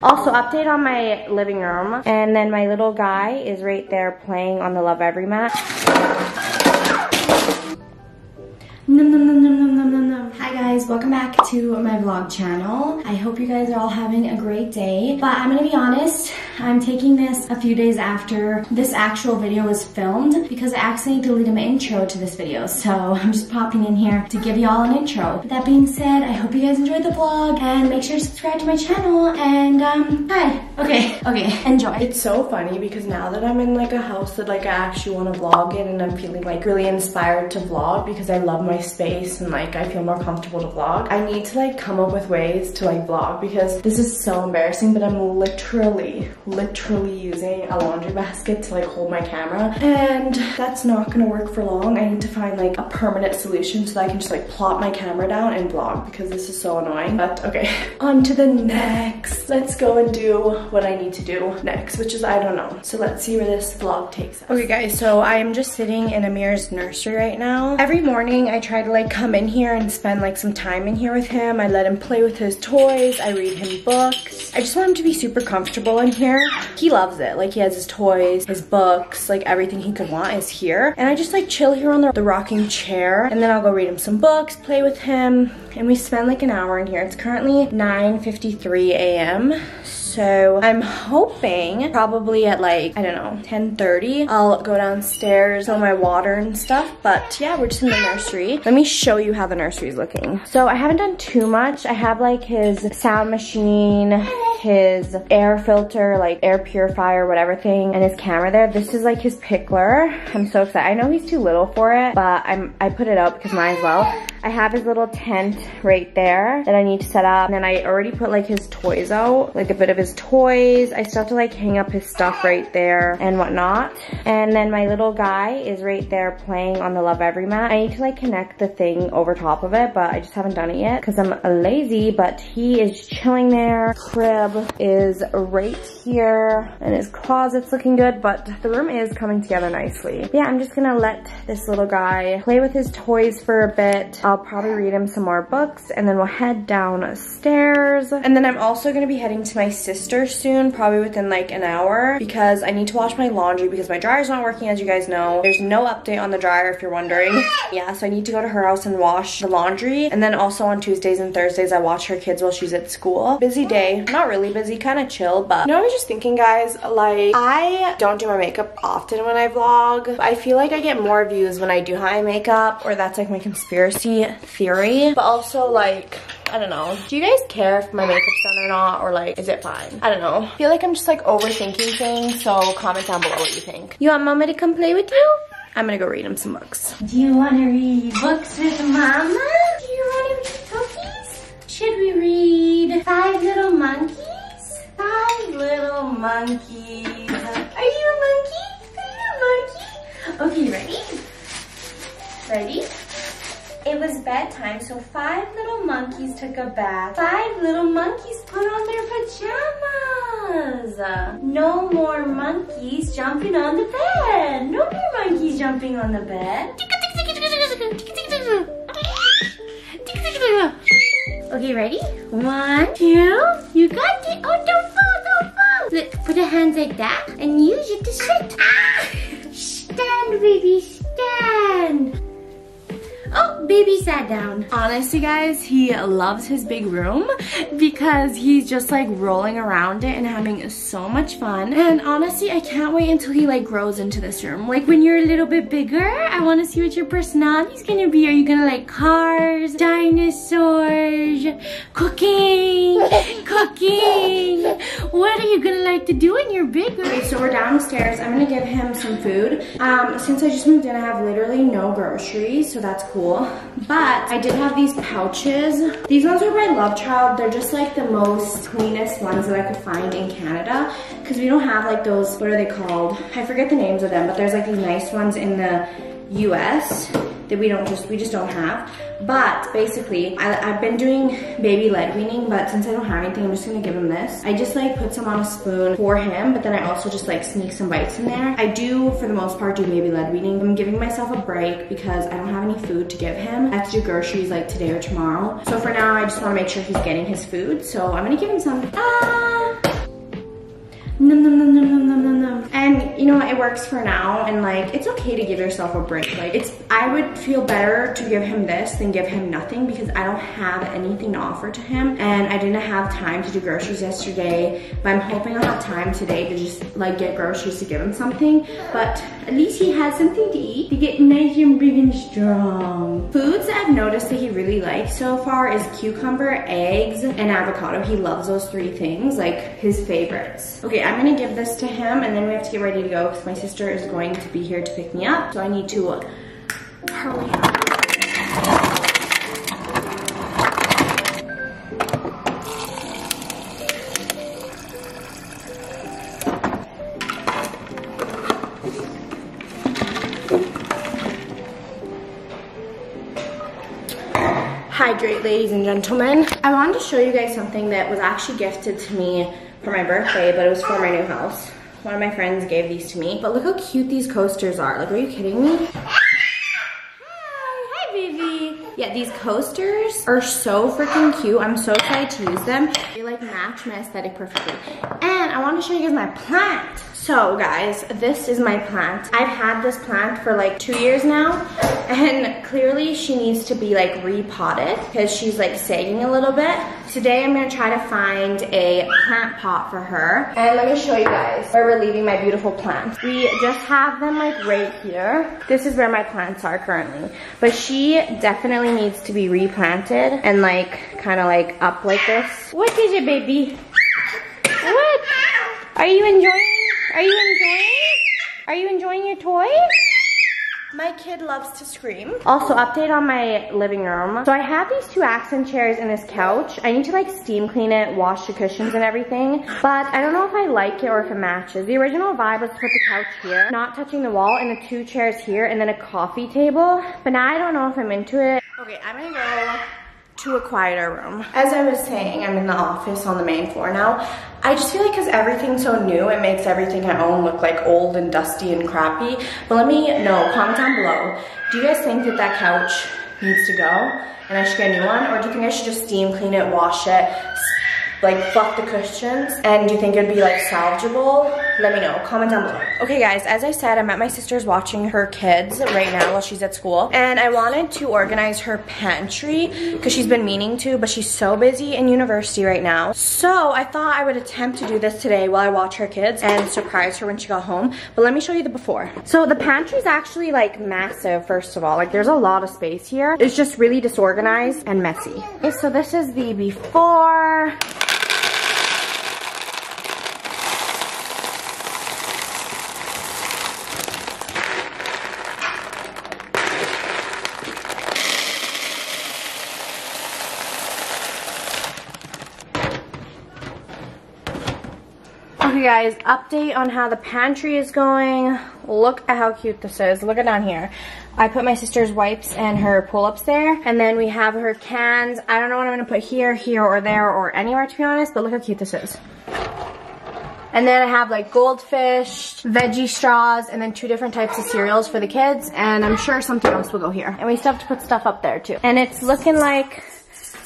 Also, update on my living room. And then my little guy is right there playing on the Lovevery mat. Num, num, num, num, num, num, num. Hi guys, welcome back to my vlog channel. I hope you guys are all having a great day. But I'm gonna be honest, I'm taking this a few days after this actual video was filmed because I accidentally deleted my intro to this video. So I'm just popping in here to give y'all an intro. That being said, I hope you guys enjoyed the vlog and make sure to subscribe to my channel and um, hi. Okay, okay, enjoy. It's so funny because now that I'm in like a house that like I actually want to vlog in and I'm feeling like really inspired to vlog because I love my space and like I feel more comfortable to vlog. I need to like come up with ways to like vlog because this is so embarrassing but I'm literally, literally using a laundry basket to like hold my camera and that's not gonna work for long. I need to find like a permanent solution so that I can just like plop my camera down and vlog because this is so annoying. But okay, on to the next. Let's go and do what I need to do next, which is I don't know. So let's see where this vlog takes us. Okay guys, so I'm just sitting in Amir's nursery right now. Every morning I try to like come in here and spend like some time in here with him. I let him play with his toys. I read him books. I just want him to be super comfortable in here. He loves it. Like he has his toys, his books, like everything he could want is here. And I just like chill here on the, the rocking chair and then I'll go read him some books, play with him, and we spend like an hour in here. It's currently 9.53 a.m. So I'm hoping probably at like, I don't know, 10.30, I'll go downstairs, fill my water and stuff. But yeah, we're just in the nursery. Let me show you how the nursery is looking. So I haven't done too much. I have like his sound machine, his air filter, like air purifier, whatever thing, and his camera there. This is like his Pikler. I'm so excited. I know he's too little for it, but I'm I put it up because mine as well. I have his little tent right there that I need to set up. And then I already put like his toys out, like a bit of his toys. I still have to like hang up his stuff right there and whatnot. And then my little guy is right there playing on the Lovevery mat. I need to like connect the thing over top of it, but I just haven't done it yet because I'm lazy, but he is chilling there. Crib is right here and his closet's looking good, but the room is coming together nicely. But yeah, I'm just gonna let this little guy play with his toys for a bit. I'll probably read him some more books and then we'll head downstairs. And then I'm also gonna be heading to my sister soon, probably within like an hour because I need to wash my laundry because my dryer's not working as you guys know. There's no update on the dryer if you're wondering. yeah, so I need to go to her house and wash the laundry. And then also on Tuesdays and Thursdays, I watch her kids while she's at school. Busy day, not really busy, kind of chill, but you know, I was just thinking guys, like I don't do my makeup often when I vlog. I feel like I get more views when I do high makeup or that's like my conspiracy theory. But also like, I don't know. Do you guys care if my makeup's done or not? Or like, is it fine? I don't know. I feel like I'm just like overthinking things. So comment down below what you think. You want mama to come play with you? I'm gonna go read him some books. Do you want to read books with mama? Do you want to read cookies? Should we read Five Little Monkeys? Five Little Monkeys. Are you a monkey? Are you a monkey? Okay, ready? Ready? It was bedtime, so five little monkeys took a bath. Five little monkeys put on their pajamas. No more monkeys jumping on the bed. No more monkeys jumping on the bed. Okay, ready? One, two, you got it. Oh, don't fall, don't fall. Look, put your hands like that and use it to sit. Ah! Baby sat down. Honestly, guys, he loves his big room because he's just like rolling around it and having so much fun. And honestly, I can't wait until he like grows into this room. Like when you're a little bit bigger, I want to see what your personality's gonna be. Are you gonna like cars, dinosaurs, cooking, cooking? What are you gonna like to do when you're bigger? Okay, so we're downstairs. I'm gonna give him some food. Um, since I just moved in, I have literally no groceries, so that's cool. But I did have these pouches. These ones are by Love Child. They're just like the most cleanest ones that I could find in Canada because we don't have like those, what are they called? I forget the names of them, but there's like these nice ones in the US that we don't just, we just don't have. But basically, I, have been doing baby led weaning, but since I don't have anything, I'm just gonna give him this. I just like put some on a spoon for him, but then I also just like sneak some bites in there. I do, for the most part, do baby led weaning. I'm giving myself a break because I don't have any food to give him. I have to do groceries like today or tomorrow. So for now, I just wanna make sure he's getting his food. So I'm gonna give him some. Ah! Nom nom nom nom nom nom nom it works for now and like it's okay to give yourself a break. Like it's I would feel better to give him this than give him nothing because I don't have anything to offer to him and I didn't have time to do groceries yesterday. But I'm hoping I'll have time today to just like get groceries to give him something. But at least he has something to eat to get nice and big and strong. Foods that I've noticed that he really likes so far is cucumber, eggs, and avocado. He loves those three things, like his favorites. Okay, I'm gonna give this to him and then we have to get ready to go because my sister is going to be here to pick me up. So I need to uh, hurry up. Hydrate, ladies and gentlemen. I wanted to show you guys something that was actually gifted to me for my birthday, but it was for my new house. One of my friends gave these to me. But look how cute these coasters are. Like, are you kidding me? Hi, hi, baby. Yeah, these coasters are so freaking cute. I'm so excited to use them. They like match my aesthetic perfectly. And I want to show you guys my plant. So guys, this is my plant. I've had this plant for like two years now and clearly she needs to be like repotted because she's like sagging a little bit. Today I'm gonna try to find a plant pot for her. And let me show you guys where we're leaving my beautiful plants. We just have them like right here. This is where my plants are currently. But she definitely needs to be replanted and like kind of like up like this. What is it, baby? What? Are you enjoying are you enjoying? Are you enjoying your toy? My kid loves to scream. Also, update on my living room. So I have these two accent chairs and this couch. I need to like steam clean it, wash the cushions and everything. But I don't know if I like it or if it matches. The original vibe was to put the couch here, not touching the wall, and the two chairs here, and then a coffee table. But now I don't know if I'm into it. Okay, I'm gonna go to a quieter room. As I was saying, I'm in the office on the main floor now. I just feel like because everything's so new, it makes everything I own look like old and dusty and crappy. But let me know, comment down below. Do you guys think that that couch needs to go and I should get a new one? Or do you think I should just steam clean it, wash it, like fluff the cushions and do you think it'd be like salvageable let me know. Comment down below. Okay guys as i said i'm at my sister's watching her kids right now while she's at school. And i wanted to organize her pantry because she's been meaning to but she's so busy in university right now. So i thought i would attempt to do this today while i watch her kids and surprise her when she got home. But let me show you the before. So the pantry is actually like massive first of all. Like there's a lot of space here. It's just really disorganized and messy. Okay so this is the before Okay guys, update on how the pantry is going. Look at how cute this is. Look at down here. I put my sister's wipes and her pull-ups there. And then we have her cans. I don't know what I'm gonna put here, here, or there, or anywhere to be honest, but look how cute this is. And then I have like goldfish, veggie straws, and then two different types of cereals for the kids. And I'm sure something else will go here. And we still have to put stuff up there too. And it's looking like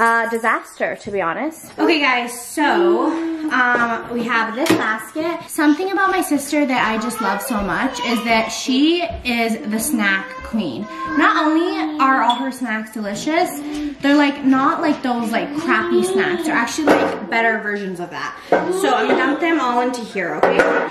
a disaster, to be honest. Okay, guys, so um, we have this basket. Something about my sister that I just love so much is that she is the snack queen. Not only are all her snacks delicious, they're like not like those like crappy snacks. They're actually like better versions of that. So I'm gonna dump them all into here, okay?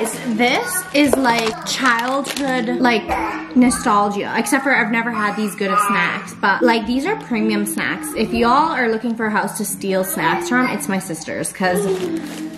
Guys, this is like childhood, like nostalgia. Except for I've never had these good of snacks. But like these are premium snacks. If y'all are looking for a house to steal snacks from, it's my sister's. Cause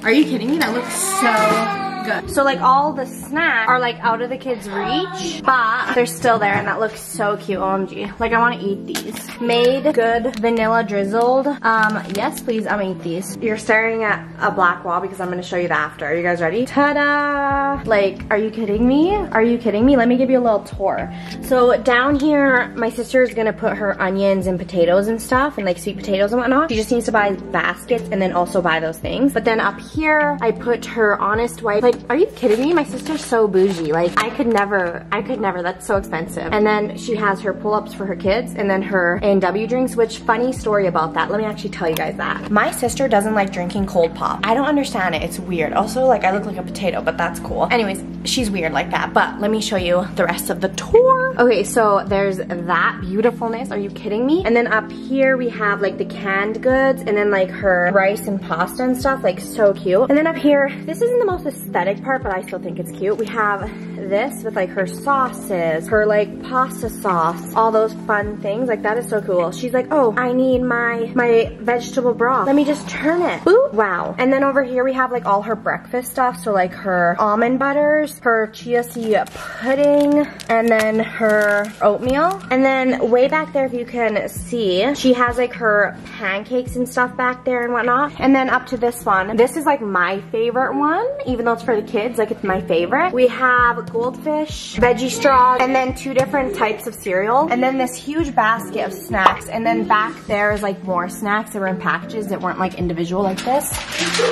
are you kidding me? That looks so good. So like all the snacks are like out of the kids' reach, but they're still there and that looks so cute, OMG. Like I wanna eat these. MadeGood vanilla drizzled. Um, yes please, I'm gonna eat these. You're staring at a black wall because I'm gonna show you the after. Are you guys ready? Ta-da! Like, are you kidding me? Are you kidding me? Let me give you a little tour. So down here, my sister is gonna put her onions and potatoes and stuff and like sweet potatoes and whatnot. She just needs to buy baskets and then also buy those things. But then up here, I put her Honest White like are you kidding me? My sister's so bougie. Like, I could never, I could never. That's so expensive. And then she has her pull-ups for her kids and then her A&W drinks, which funny story about that. Let me actually tell you guys that. My sister doesn't like drinking cold pop. I don't understand it. It's weird. Also, like, I look like a potato, but that's cool. Anyways, she's weird like that. But let me show you the rest of the tour. Okay, so there's that beautifulness. Are you kidding me? And then up here we have like the canned goods and then like her rice and pasta and stuff, like so cute. And then up here, this isn't the most aesthetic part, but I still think it's cute. We have this with like her sauces, her like pasta sauce, all those fun things. Like that is so cool. She's like, oh, I need my, my vegetable broth. Let me just turn it. Ooh, wow. And then over here we have like all her breakfast stuff. So like her almond butters, her chia seed pudding, and then her oatmeal. And then way back there, if you can see, she has like her pancakes and stuff back there and whatnot. And then up to this one. This is like my favorite one, even though it's for the kids, like it's my favorite. We have goldfish, veggie straws, and then two different types of cereal. And then this huge basket of snacks. And then back there is like more snacks that were in packages that weren't like individual like this.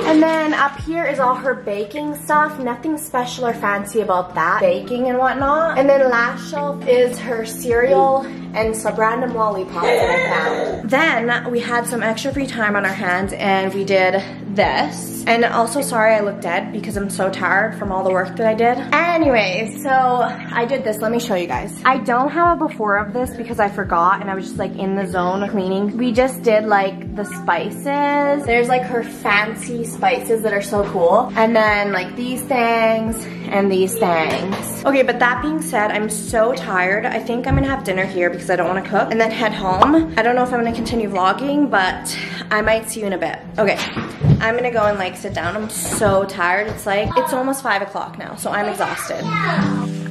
And then up here is all her baking stuff. Nothing special or fancy about that. Baking and whatnot. And then last shelf is her cereal and some random lollipops that I found. Then we had some extra free time on our hands and we did this. And also sorry I look dead because I'm so tired from all the work that I did. Anyway, so I did this. Let me show you guys. I don't have a before of this because I forgot and I was just like in the zone cleaning. We just did like the spices. There's like her fancy spices that are so cool. And then like these things and these things. Okay, but that being said, I'm so tired. I think I'm gonna have dinner here because I don't wanna cook and then head home. I don't know if I'm gonna continue vlogging, but I might see you in a bit. Okay, I'm gonna go and like sit down. I'm so tired. It's like, it's almost five o'clock now, so I'm exhausted.